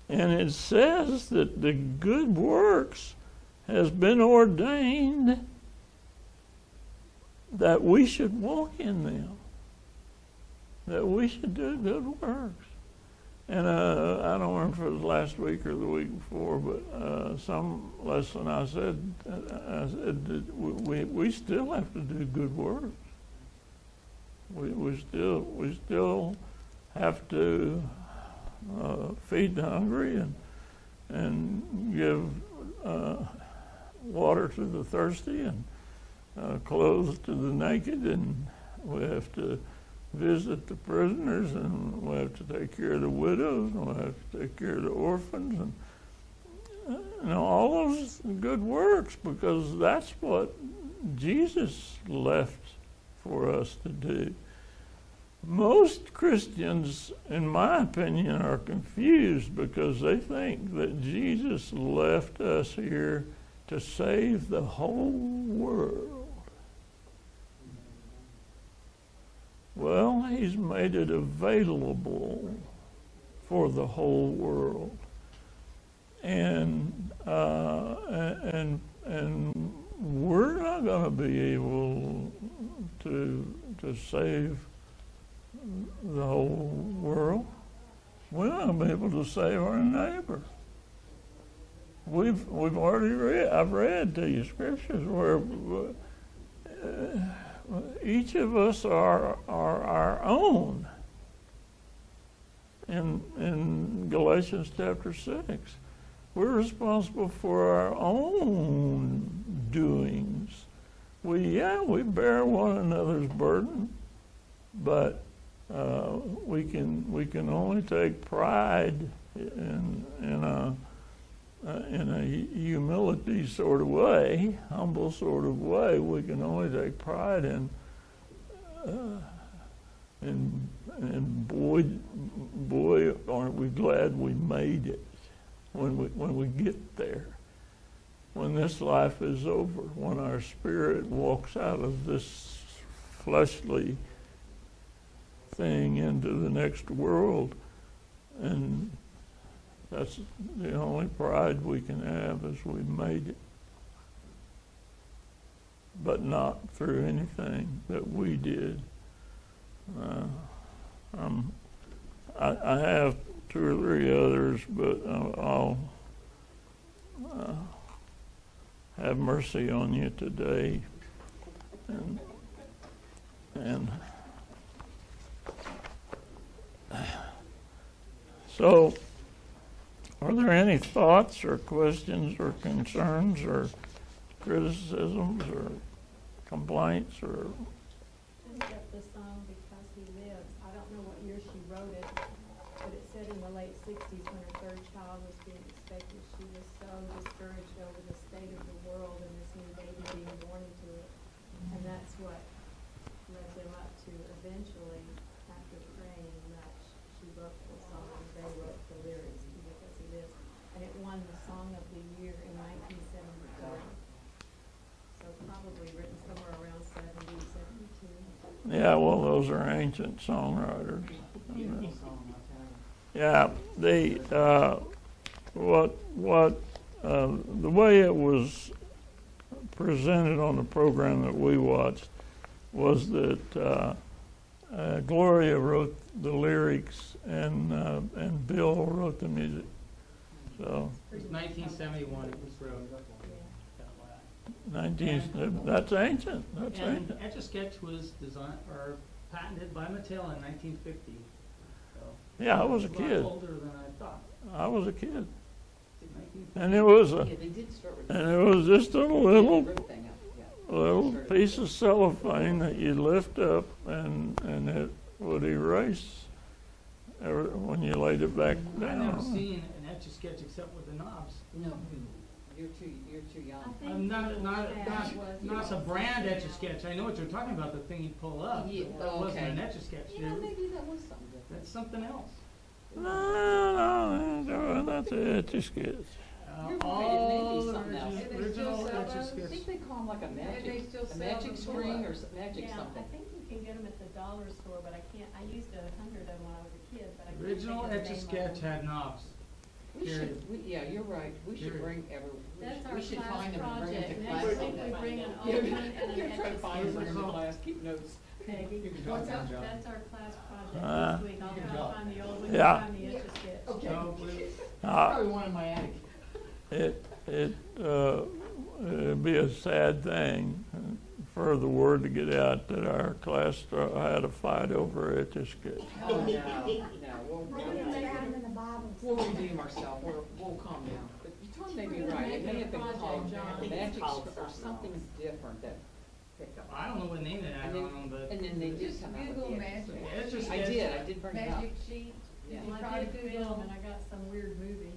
and it says that the good works has been ordained that we should walk in them, that we should do good works. And uh, I don't remember if it was last week or the week before, but uh, some lesson I said, I said we, we still have to do good works. We, we still we still have to uh, feed the hungry and and give uh, water to the thirsty and uh, clothes to the naked, and we have to visit the prisoners, and we have to take care of the widows, and we have to take care of the orphans, and you know all those good works because that's what Jesus left for us to do. Most Christians, in my opinion, are confused because they think that Jesus left us here to save the whole world. Well, he's made it available for the whole world, and uh, and and we're not going to be able to to save the whole world. We're not going to be able to save our neighbor. We've we've already read. I've read to scriptures where. Uh, each of us are, are our own. In, in Galatians chapter 6, we're responsible for our own doings. We, yeah, we bear one another's burden, but uh, we can we can only take pride in in a uh, in a humility sort of way, humble sort of way, we can only take pride in, uh, and and boy, boy, aren't we glad we made it when we when we get there. when this life is over, when our spirit walks out of this fleshly thing into the next world. And that's the only pride we can have is we made it. But not through anything that we did. Uh, um, I, I have two or three others, but I'll, I'll uh, have mercy on you today. And, and so, are there any thoughts or questions or concerns or criticisms or complaints or? Song Because He Lives. I don't know what year she wrote it, but it said in the late sixties when her third child was being expected, she was so discouraged over the state of the world and this new baby being born into it. And that's what led them up to eventually, after praying much, she wrote the song, they wrote the lyrics to Because He Lives. And it won the Song of the Year in nineteen seventy-four. So probably written somewhere around seventy, seventy-two. Yeah, well, those are ancient songwriters. Yeah, they, uh, what, what, uh, the way it was presented on the program that we watched was that, uh, uh, Gloria wrote the lyrics and, uh, and Bill wrote the music. So, It was nineteen seventy-one, it was wrote. Nineteen, that's ancient, that's And ancient. Etch a Sketch was designed, or patented by Mattel in nineteen fifty. Yeah, I was a lot kid. older than I thought. I was a kid. And it was a- Yeah, they did start with. and it was just a little Root thing up, yeah. little piece of cellophane that you lift up and, and it would erase every, when you laid it back I've never down. seen an Etch a Sketch except with the knobs. No, you're too, you're too I young. think I'm not, Little not, Cat not, was- not a brand Etch a Sketch. I know what you're talking about, the thing you pull up. Yeah, but That wasn't okay. an Etch a Sketch. You know, maybe that was something different. That's something else. No, no, no, that's it, just get, Uh, You're right, it may be all something else. origi- And they still original sell Etch a those? I Sketch. think they call them like a they magic, still a sell magic string or pull-ups. s- magic Yeah, I something. think you can get them at the dollar store, but I can't, I used a hundred of them when I was a kid, but I can't think Original of the Etch-a-Sketch them. had knobs. We should, we, yeah, you're right, we should Period. bring every, we That's should, our we should class find them and bring them project. to Next class. week we bring an Yeah, old one and You're an gonna try to find them, Sketch. bring them to class, keep notes. Peggy. You can What's jot that? down, John. That's our class project this week. I'll try to find the old one, Yeah. find the Etch a Okay. No, we- uh, Probably one in my attic. it, it, uh, it'd be a sad thing for the word to get out that our class had a fight over it, just get, Oh, no, no, we'll, we'll redeem ourselves, we'll, we'll calm down. But Tom may be We're gonna right, it may have a been called John. I magic called or something something different that. I don't know what name it had And on then, but and then they did Just come out with Google magic. Yeah, Etch a I Sketch. did, I did bring it up. Magic sheet. Yeah. You Well, I did Google. film and I got some weird movie.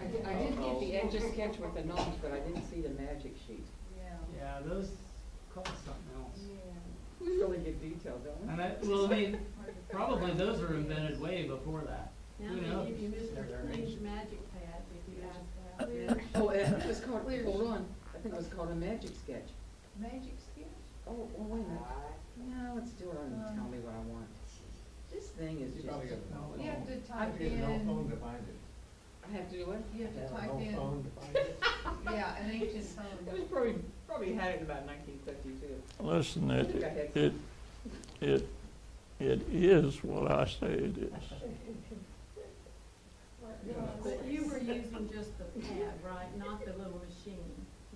I did, I did get the etch a sketch with the knobs, but I didn't see the magic sheet. Yeah. Yeah, those called something else. We really get detailed, don't we? And I, well, I mean, probably those were invented way before that. Now Who they knows? give you They're Mr. Clean's magic pad if you ask that. Oh, think oh, it was called, hold on, I think it was called a magic sketch. Magic sketch. Oh, oh, wait a minute. No, let's do it on, tell me what I want. This thing is You just, probably got a phone. You have to I type get an old phone to in, find it. I have to do it? you have to An type old in, phone to find it. yeah, an ancient phone. It was probably, probably had it in about nineteen fifty-two. listen, I it, think I had it, it, it is what I say it is. But you were using just the pad, right, not the little machine?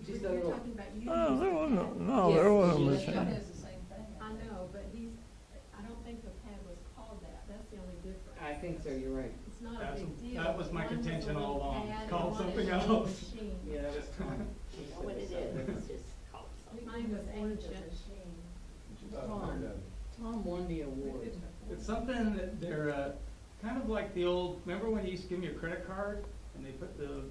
Just You're little- talking about you Oh, there using wasn't, pad. no, there wasn't a Yes, It machine. has the same thing. I know, but he's, I don't think the pad was called that, that's the only difference. I think so, you're right. It's not a That's- big deal. that was my contention all along. It's called something else. machine. Yeah, that was Tom. You what it is, it's just called something. Mine was ancient. Tom, Tom won the award. It's something that they're, uh, kind of like the old, remember when you used to give me your credit card and they put the,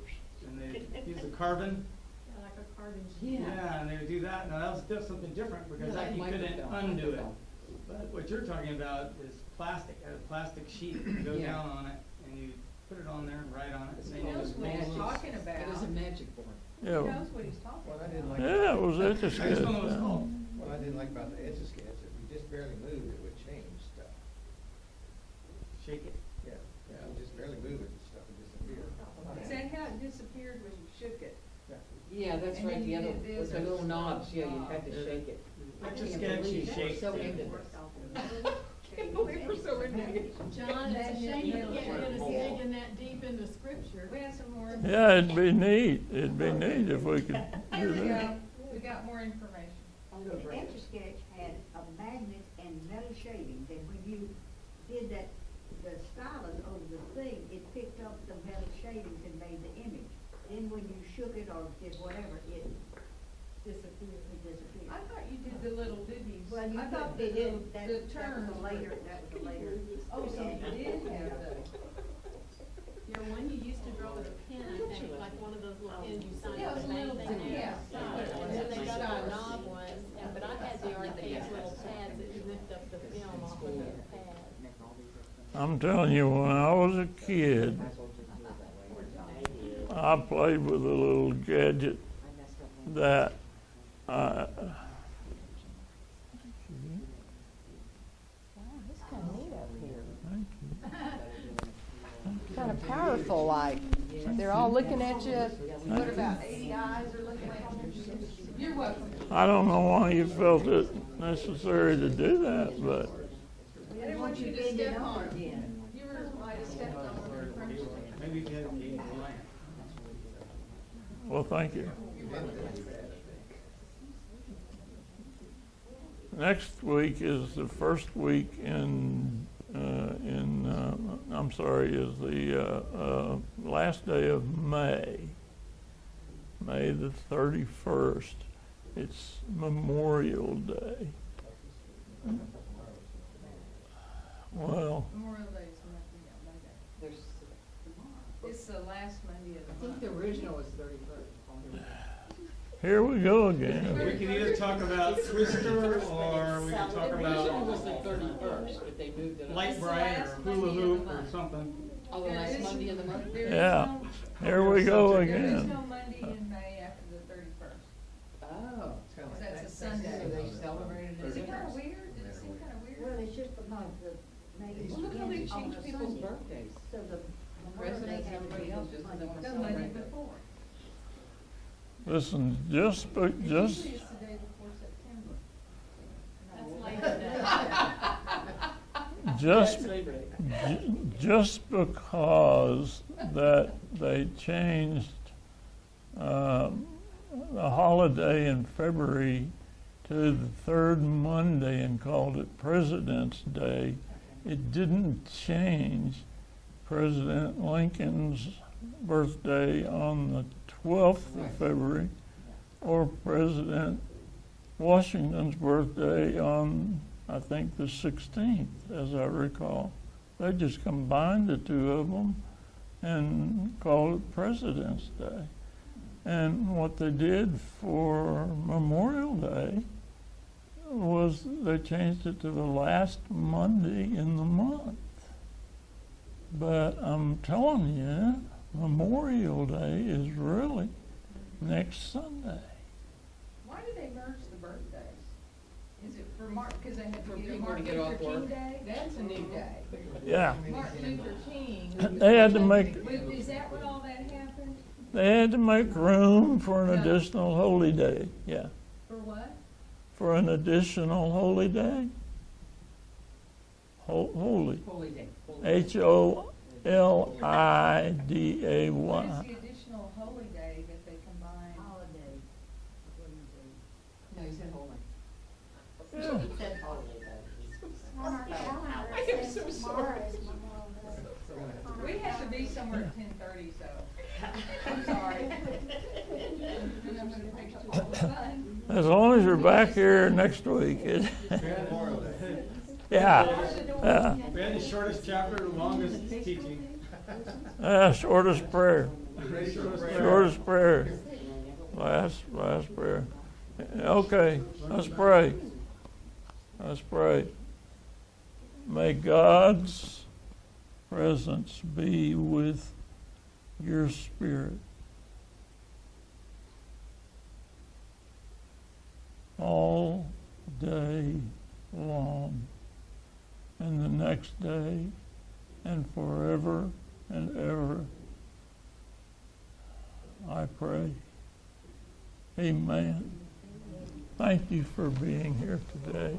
and they use the carbon? Yeah, like a carbon sheet. Yeah. Yeah, and they would do that. Now that was just something different because Yeah, that you like couldn't microfilm, undo it. microfilm. But what you're talking about is plastic, had a plastic sheet, you go Yeah. down on it and you put it on there and write on it. It's and then He you knows what he's roll it. talking It was a about. magic board. He Yeah, knows what he's talking What I didn't like. yeah, it was etch a I just sketch. don't know what it's yeah. called. What I didn't like about the etch a sketch, if we just barely moved, it would change stuff. Shake it. Yeah, yeah, we just barely move it, stuff would disappear. Is that how it disappeared when you shook it? Yeah, that's And right, then the you other, did this with the or little knobs, yeah, you had to shake it. I Etch a can't sketch, you believe shake So things. into this. Can't believe we're so renegade. John, it's a shame you it. can't get us digging that deep into scripture. We have some more. Yeah, it'd be neat, it'd be neat if we could Here do we that. go, we got more information. The Etch-a-Sketch had a magnet and metal shavings, and when you did that, the stylus over the thing, it picked up the metal shavings and made the image. Then when you shook it or did whatever, it Disappeared. it disappeared. I thought you did the little dibbies. Well, you I thought did, the it little, did, that, the that turns. was a later, that was a later. Oh, so you did have those. Yeah, one you used to draw with a pen, I think, like one of those little pens you sign Yeah, it with was the a main little thing. pen, yeah. And then they got a knob one, and- but I had the arcade little pads that you lift up the film off of the pad. I'm telling you, when I was a kid, I played with a little gadget that, uh, Wow, it's kind of neat up here. thank you. Kind of powerful, like. They're all looking at you. What about eighty eyes are looking at you? You're welcome. I don't know why you felt it necessary to do that, but I didn't want you to step on. You were, might have stepped on when you crunched it. Maybe you a lamp. Well, thank you. Next week is the first week in, in, uh, I'm sorry, is the, uh, uh, last day of May. May the thirty-first. It's Memorial Day. Well, Memorial Day is nothing, Monday. There's, It's the last Monday of the month. I think the original was thirty-first. Here we go again. We can either talk about Twister, or we can talk The original was about the thirty-first, but they moved it up. Light It's the Bright or Hula Hoop or something. Oh, the last Monday of the month? Yeah. Here we go there is again. no Monday in May after the thirty-first. Oh. It's kinda like That's a Sunday. So they celebrated it Is it kinda weird? Does it seem kinda Well, weird? it's just because the May Well, look how they change people's birthdays. So the Memorial Day Residents, had to everybody else on just doesn't wanna celebrate. before. Listen, just, be- just, Usually it's the day before September. That's Labor Day. just That's Labor Day. Ju- Just because that they changed um, the holiday in February to the third Monday and called it President's Day, it didn't change President Lincoln's birthday on the 12th of February or President Washington's birthday on, I think, the 16th, as I recall. They just combined the two of them and called it President's Day. And what they did for Memorial Day was they changed it to the last Monday in the month. But I'm telling you, Memorial Day is really next Sunday. Why do they merge the birthdays? Is it for Mark, because they had For to get to Martin get Luther off King work. Day? That's a new day. Yeah, Martin Luther King. they had to make Is that when all that happened? they had to make room for an additional holy day. Yeah. For what? for an additional holy day. Ho- Holy, Holy day. Holy day. H O L I D A What is Y. the additional holy day that they combine? Holiday. What do you do? No, he said holy. Yeah. He said holiday. I am so sorry. We have to be somewhere at ten thirty, so, I'm sorry. And I'm gonna take you to all fun. As long as you're back here next week, it, Memorial Day. Yeah, yeah, We had the shortest chapter, the longest teaching. yeah, shortest prayer, Shortest prayer. shortest prayer, last, last prayer. Okay, let's pray. Let's pray. May God's presence be with your spirit. all day long, and the next day, and forever and ever. I pray. Amen. Thank you for being here today.